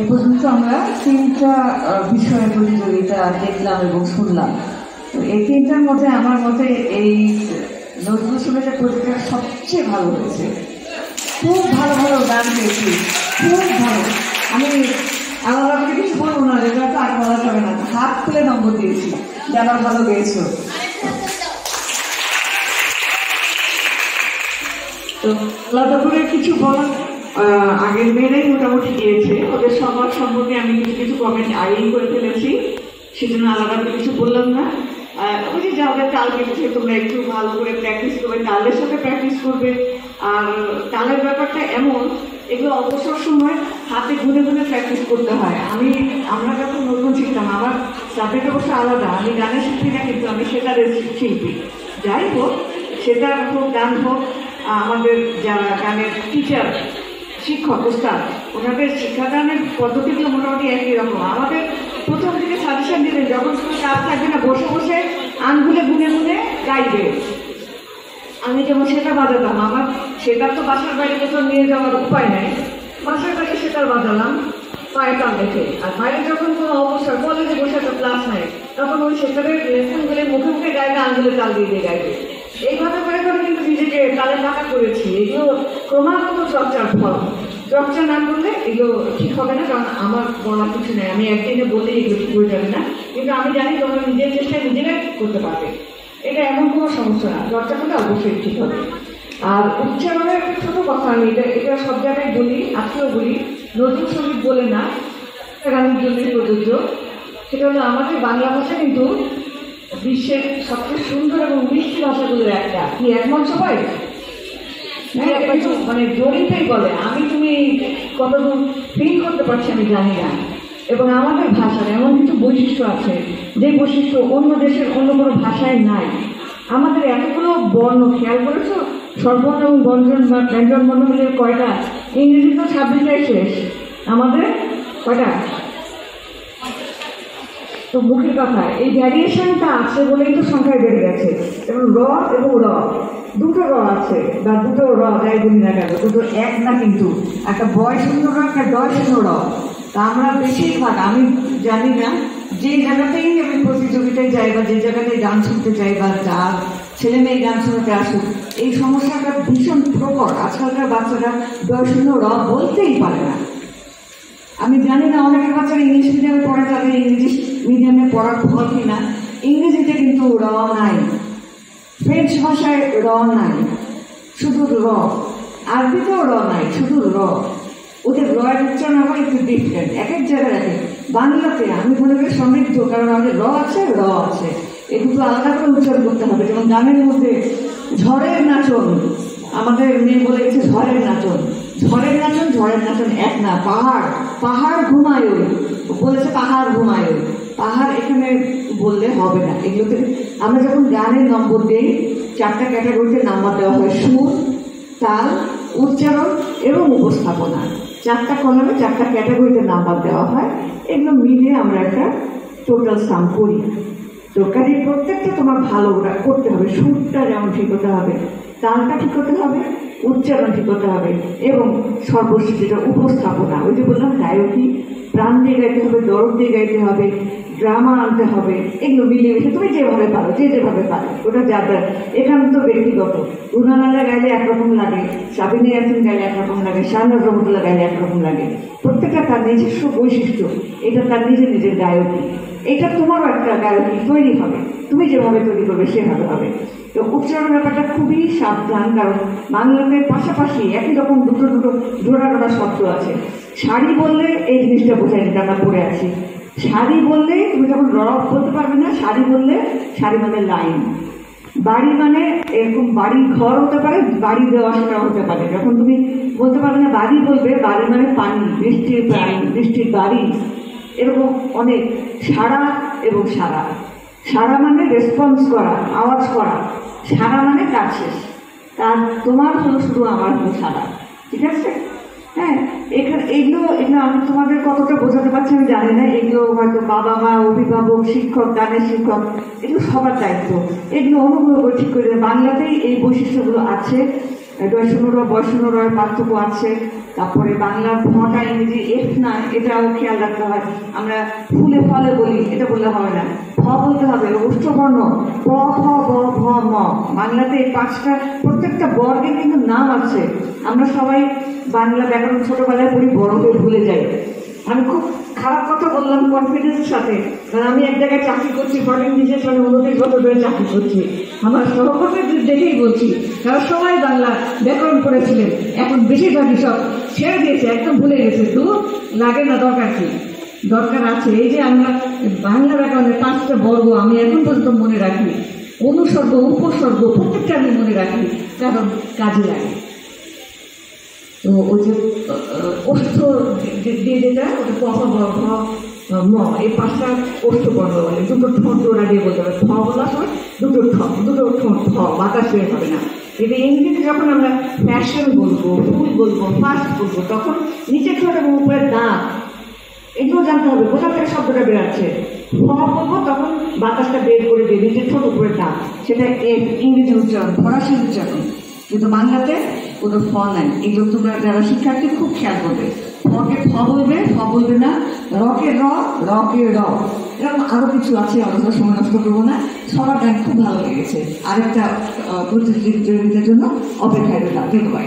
এ পর্যন্ত আমরা তিনটা বিষয়ে প্রতিযোগিতা দেখলাম এবং শুনলাম। তো এই তিনটার মধ্যে আমার মতে এই নজরুল সঙ্গীতের প্রতিযোগিতা সবচেয়ে ভালো হয়েছে। খুব ভালো ভালো গান পেয়েছি খুব ভালো। আমি আমার আমাকে কিছু বলব না যেটা তো আর বলা যাবে না। হাত তুলে নম্বর দিয়েছি যারা ভালো গেয়েছো। তো আলাদা করে কিছু আহ, আগের মেয়েরাই মোটামুটি গিয়েছে। ওদের সবার সম্পর্কে আমি কিছু কিছু কমেন্ট আগেই করে ফেলেছি। সেজন্য আলাদা করে কিছু বললাম না। ওই যে যাদের তাল কেটেছে, তোমরা একটু ভালো করে প্র্যাকটিস করবে তালের সাথে প্র্যাকটিস করবে। আর তালের ব্যাপারটা এমন, এগুলো অবসর সময় হাতে গুনে গুনে প্র্যাকটিস করতে হয়। আমি, আমরা যখন নতুন শিখতাম আমার সাবজেক্ট অবশ্য আলাদা। আমি গানের শিল্পী না, কিন্তু আমি সেটার শিল্পী। যাই হোক, সেটা হোক, গান হোক আমাদের যারা গানের টিচার শিক্ষক, উস্তাদ, ওনাদের শিক্ষাদানের পদ্ধতিগুলো মোটামুটি একই রকম। আমাদের প্রথম থেকে সাজেশন দিলেন, যখন কোনো কাজ থাকবে না, বসে বসে আঙ্গুলে গুনে গুনে গাইবে আমি যেমন সেটা বাজাতাম, আমার সেটা তো বাসার বাইরে কোথাও নিয়ে যাওয়ার উপায় নাই। বাসার বাইরে সেটার বাজালাম, পায়ে টান রেখে আর বাইরে যখন কোনো অবসর কলেজে বসে একটা ক্লাস নাই, তখন ওই সেটারের লেসনগুলো মুখে মুখে গাইবে আঙ্গুলে তাল দিয়ে দিয়ে গাইবে এইভাবে করে করে কিন্তু নিজেকে তালে টাকা করেছি। এগুলো ক্রমাগত চর্চার ফল। চর্চা না করলে এগুলো ঠিক হবে না, কারণ আমার বলার কিছু নেই। আমি একদিনে বললে এগুলো ঠিক হয়ে যাবে না। কিন্তু আমি জানি তোমরা নিজের চেষ্টায় নিজেরাই করতে পারবে। এটা এমন কোনো সমস্যা না। চর্চা করলে অবশ্যই ঠিক হবে। আর উচ্চারণের ছোট কথা আমি এটা এটা সব জায়গায় বলি, আজকেও বলি। নতুন সংগীত বলে না গানের জন্যই প্রযোজ্য। সেটা হলো আমাদের বাংলা ভাষা কিন্তু বিশ্বের সবচেয়ে সুন্দর এবং মিষ্টি ভাষাগুলোর একটা। কি একমত সবাই হ্যাঁ এটা মানে জড়িতেই বলে, আমি তুমি কতদূর ফিল করতে পারছি আমি জানি না। এবং আমাদের ভাষার এমন কিছু বৈশিষ্ট্য আছে, যে বৈশিষ্ট্য অন্য দেশের অন্য কোনো ভাষায় নাই। আমাদের এতগুলো বর্ণ, খেয়াল করেছ? স্বরবর্ণ এবং বঞ্জন বা ব্যঞ্জন বর্ণ কয়টা? ইংরেজি তো ছাব্বিশটাই শেষ। আমাদের কয়টা? তো মুখের কথা, এই ভ্যারিয়েশনটা আছে বলেই তো সংখ্যায় বেড়ে গেছে। এবং র এবং র। দুটো র আছে, বা দুটো র যাই বলি না কেন, দুটো এক না কিন্তু, একটা বয় শূন্য র একটা ডয় শূন্য র তা আমরা বেশিরভাগ, আমি জানি না, যে জায়গাতেই আমি প্রতিযোগিতায় যাই বা যে জায়গাতেই গান শুনতে চাই বা যার ছেলে মেয়ে গান শুনতে আসুক, এই সমস্যাটা ভীষণ প্রকট। আজকালকার বাচ্চারা ডয় শূন্য র বলতেই পারে না। আমি জানি না, অনেকের বাচ্চারা ইংলিশ মিডিয়ামে পড়ে, তাদের ইংলিশ মিডিয়ামে পড়ার ফল কিনা। ইংরেজিতে কিন্তু র নাই। ফ্রেঞ্চ ভাষায় র নাই, শুধু র। আরবিতেও র নাই, শুধু র। ওদের রয়ের উচ্চারণ আবার একটু ডিফারেন্ট এক এক জায়গায় এক। বাংলাতে আমি মনে করি সমৃদ্ধ, কারণ আমাদের র আছে র আছে। এ দুটো আলাদা করে উচ্চারণ করতে হবে। যেমন গানের মধ্যে ঝড়ের নাচন, আমাদের মেয়ে বলে গেছে ঝড়ের নাচন। ঝড়ের নাচন ঝড়ের নাচন, এক না, পাহাড় পাহাড় ঘুমায়ো বলেছে পাহাড় ঘুমায়ো পাহাড় এখানে বললে হবে না। এগুলোতে আমরা যখন গানের নম্বর দিই, চারটা ক্যাটাগরিতে নাম্বার দেওয়া হয় সুর, তাল, উচ্চারণ এবং উপস্থাপনা। চারটা কলমে চারটা ক্যাটাগরিতে নাম্বার দেওয়া হয়। এগুলো মিলিয়ে আমরা একটা টোটাল সাম করি। তো কাজে প্রত্যেকটা তোমার ভালো করতে হবে। সুরটা যেমন ঠিক হতে হবে, তালটা ঠিক হতে হবে উচ্চারণ ঠিক হতে হবে এবং সর্বশেষ যেটা উপস্থাপনা, ওই যে বললাম গায়কী প্রাণ দিয়ে গাইতে হবে, দরদ দিয়ে গাইতে হবে, ড্রামা আনতে হবে, এগুলো মিলিয়ে মিশে তুমি যেভাবে পারো, যে যেভাবে পারো, ওটা যাদের এখানে তো ব্যক্তিগত। রুনালালা গাইলে একরকম লাগে, সাবিনী ইয়াসিন গাইলে একরকম লাগে, শাহনাজ রহমতুল্লাহ গাইলে একরকম লাগে। প্রত্যেকটা তার নিজস্ব বৈশিষ্ট্য, এটা তার নিজের নিজের গায়কী। এটা তোমারও একটা গায়কী তৈরি হবে। তুমি যেভাবে তৈরি করবে, সেভাবে হবে। তো উচ্চারণ ব্যাপারটা খুবই সাবধান, কারণ বাংলাতে পাশাপাশি একই রকম দুটো দুটো জোড়া জোড়া শব্দ আছে। শাড়ি বললে এই জিনিসটা বোঝায় যেটা আমরা পড়ে আছি। শাড়ি বললে তুমি যখন রব বলতে পারবে না, শাড়ি বললে, শাড়ি মানে লাইন। বাড়ি মানে এরকম বাড়ি ঘর হতে পারে, বাড়ি দেওয়া সেটা হতে পারে। যখন তুমি বলতে পারবে না বাড়ি বলবে, বাড়ি মানে পানি, বৃষ্টির পানি, বৃষ্টির বাড়ি। এরকম অনেক সারা এবং সারা সারা মানে রেসপন্স করা, আওয়াজ করা। সারা মানে কাজ শেষ। তার তোমার হলো শুধু আমার হলো সারা ঠিক আছে? হ্যাঁ এখানে এইগুলো এগুলো আমি তোমাদের কতটা বোঝাতে পারছি আমি জানি না। এগুলো হয়তো বাবা মা, অভিভাবক, শিক্ষক, গানের শিক্ষক, এগুলো সবার দায়িত্ব। এগুলো অনুগ্রহ করে ঠিক করে বাংলাতেই এই বৈশিষ্ট্যগুলো আছে। দর্শনুর বয়সনুর পার্থক্য আছে। তারপরে বাংলা ফটা ইংরেজি, এফ না এটাও খেয়াল রাখতে হয়। আমরা ফুলে ফলে বলি, এটা বললে হবে না। ফ বলতে হবে উষ্ঠবর্ণ প, ফ ব ভ ম। বাংলাতে এই পাঁচটা, প্রত্যেকটা বর্গের কিন্তু নাম আছে। আমরা সবাই বাংলা ব্যাকরণ ছোটবেলায় পড়ি বড় হয়ে ভুলে যাই। আমি খুব খারাপ বললাম কনফিডেন্সের সাথে। কারণ আমি এক জায়গায় চাকরি করছি ফরেন বিশেষ মানে উনত্রিশ বছর ধরে চাকরি করছি। আমার সহকর্মীদের দেখেই বলছি, তারা সবাই বাংলা ব্যাকরণ করেছিলেন। এখন বেশিরভাগই সব ছেড়ে দিয়েছে, একদম ভুলে গেছে। তো লাগে না, দরকার কি? দরকার আছে। এই যে আমরা বাংলা ব্যাকরণের পাঁচটা বর্গ আমি এখন পর্যন্ত মনে রাখি। অনুসর্গ, উপসর্গ, প্রত্যেকটা আমি মনে রাখি, কারণ কাজে লাগে। তো ওই যে ওষ্ঠ দিয়ে যেটা, ওটা ক খ গ ঘ ম এই পাঁচটা ওষ্ঠ বর্ণ বলে দুটো ঠোঁট জোড়া দিয়ে বলতে হবে বলার সময় দুটো ঠোঁট দুটো ঠোঁট ফ বাতাস বের হবে না। এবার ইংরেজিতে যখন আমরা ফ্যাশন বলব ফুল বলব ফাস্ট বলব, তখন নিচের ঠোঁট এবং উপরের দাঁত, এগুলো জানতে হবে, কোথা থেকে শব্দটা বেরাচ্ছে? ফ বলব, তখন বাতাসটা বের করে দিয়ে নিচের ঠোঁট, উপরের দাঁত, সেটা ইংরেজি উচ্চারণ, ফরাসি উচ্চারণ। কিন্তু বাংলাতে কোনো ফ নাই। এগুলো তোমরা যারা শিক্ষার্থী, খুব খেয়াল করবে। ফকে ফ বলবে ফ বলবে না রকে র রকের র এরকম আরও কিছু আছে, আমরা সময় নষ্ট করব না। সবার গান খুব ভালো লেগেছে। আরেকটা প্রতিযোগিতার জন্য অপেক্ষায় রইলাম। ধন্যবাদ।